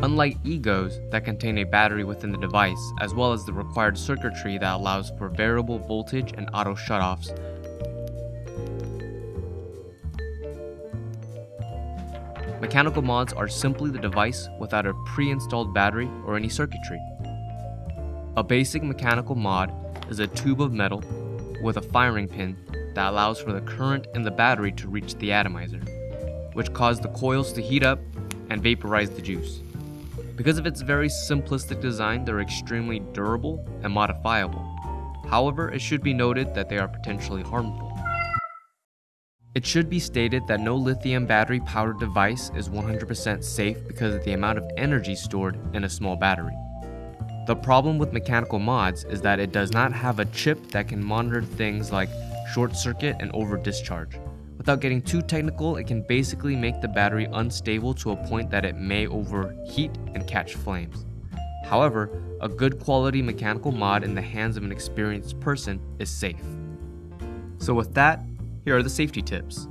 Unlike eGos that contain a battery within the device, as well as the required circuitry that allows for variable voltage and auto shutoffs, mechanical mods are simply the device without a pre-installed battery or any circuitry. A basic mechanical mod is a tube of metal with a firing pin that allows for the current in the battery to reach the atomizer, which causes the coils to heat up and vaporize the juice. Because of its very simplistic design, they're extremely durable and modifiable. However, it should be noted that they are potentially harmful. It should be stated that no lithium battery powered device is 100% safe because of the amount of energy stored in a small battery. The problem with mechanical mods is that it does not have a chip that can monitor things like short circuit and over discharge. Without getting too technical, it can basically make the battery unstable to a point that it may overheat and catch flames. However, a good quality mechanical mod in the hands of an experienced person is safe. So with that, here are the safety tips.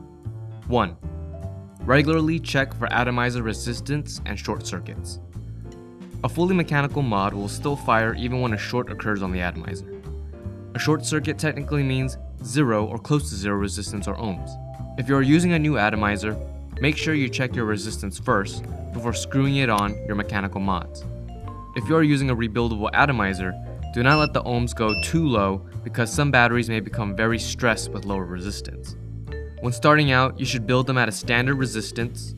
1. Regularly check for atomizer resistance and short circuits. A fully mechanical mod will still fire even when a short occurs on the atomizer. A short circuit technically means zero or close to zero resistance or ohms. If you are using a new atomizer, make sure you check your resistance first before screwing it on your mechanical mods. If you are using a rebuildable atomizer, do not let the ohms go too low because some batteries may become very stressed with lower resistance. When starting out, you should build them at a standard resistance,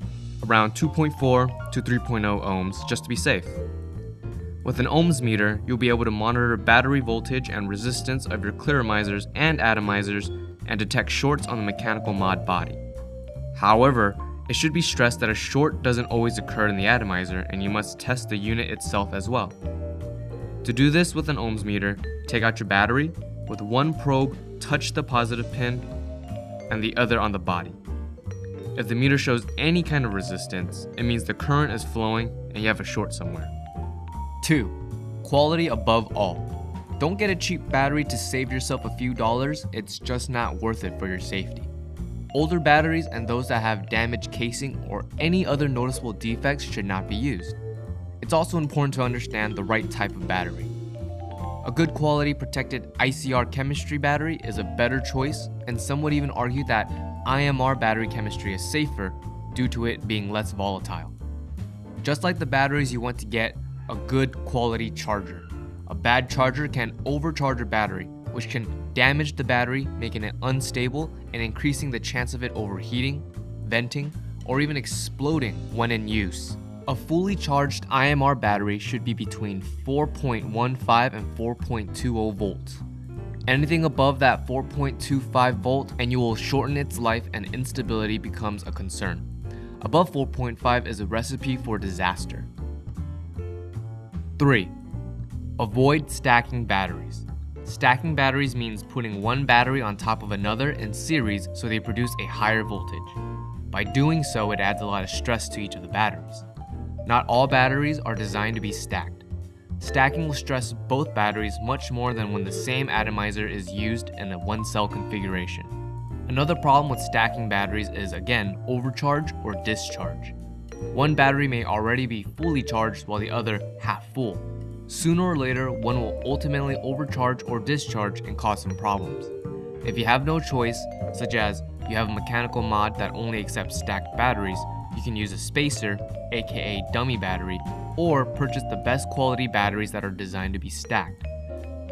around 2.4 to 3.0 ohms, just to be safe. With an ohms meter, you'll be able to monitor battery voltage and resistance of your clearomizers and atomizers and detect shorts on the mechanical mod body. However, it should be stressed that a short doesn't always occur in the atomizer and you must test the unit itself as well. To do this with an ohms meter, take out your battery, with one probe touch the positive pin and the other on the body. If the meter shows any kind of resistance, it means the current is flowing and you have a short somewhere. 2. Quality above all. Don't get a cheap battery to save yourself a few dollars, it's just not worth it for your safety. Older batteries and those that have damaged casing or any other noticeable defects should not be used. It's also important to understand the right type of battery. A good quality protected ICR chemistry battery is a better choice, and some would even argue that IMR battery chemistry is safer due to it being less volatile. Just like the batteries you want to get a good quality charger. A bad charger can overcharge a battery, which can damage the battery, making it unstable and increasing the chance of it overheating, venting, or even exploding when in use. A fully charged IMR battery should be between 4.15 and 4.20 volts. Anything above that 4.25 volt and you will shorten its life and instability becomes a concern. Above 4.5 is a recipe for disaster. 3. Avoid stacking batteries. Stacking batteries means putting one battery on top of another in series so they produce a higher voltage. By doing so, it adds a lot of stress to each of the batteries. Not all batteries are designed to be stacked. Stacking will stress both batteries much more than when the same atomizer is used in a one cell configuration. Another problem with stacking batteries is again overcharge or discharge. One battery may already be fully charged while the other half full. Sooner or later, one will ultimately overcharge or discharge and cause some problems. If you have no choice, such as you have a mechanical mod that only accepts stacked batteries, you can use a spacer, aka dummy battery, or purchase the best quality batteries that are designed to be stacked.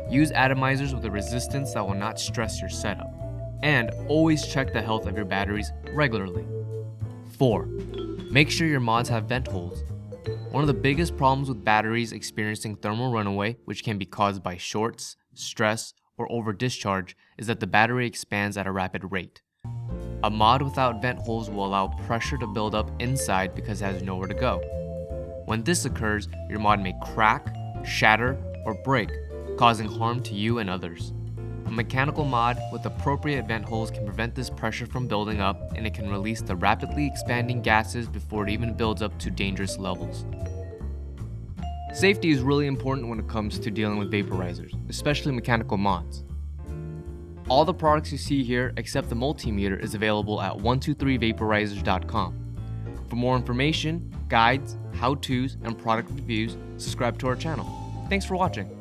Use atomizers with a resistance that will not stress your setup. And always check the health of your batteries regularly. 4. Make sure your mods have vent holes. One of the biggest problems with batteries experiencing thermal runaway, which can be caused by shorts, stress, or over discharge, is that the battery expands at a rapid rate. A mod without vent holes will allow pressure to build up inside because it has nowhere to go. When this occurs, your mod may crack, shatter, or break, causing harm to you and others. A mechanical mod with appropriate vent holes can prevent this pressure from building up and it can release the rapidly expanding gases before it even builds up to dangerous levels. Safety is really important when it comes to dealing with vaporizers, especially mechanical mods. All the products you see here except the multimeter is available at 123vaporizers.com. For more information, guides, how-tos, and product reviews, subscribe to our channel. Thanks for watching.